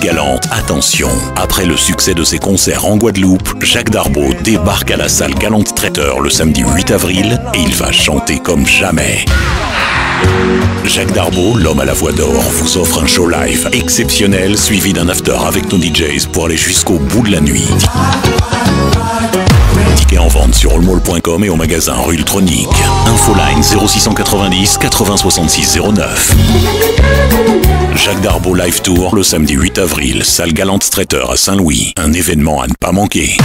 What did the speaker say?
Galante, attention, après le succès de ses concerts en Guadeloupe, Jacques Darbeau débarque à la salle Galante Traiteur le samedi 8 avril et il va chanter comme jamais. Jacques Darbeau, l'homme à la voix d'or, vous offre un show live exceptionnel suivi d'un after avec nos DJs pour aller jusqu'au bout de la nuit. Tickets en vente sur allmall.com et au magasin rue. Infoline 0690 80 66 09. Darbeau Live Tour le samedi 8 avril, salle Galante Traiteur à Saint-Louis. Un événement à ne pas manquer.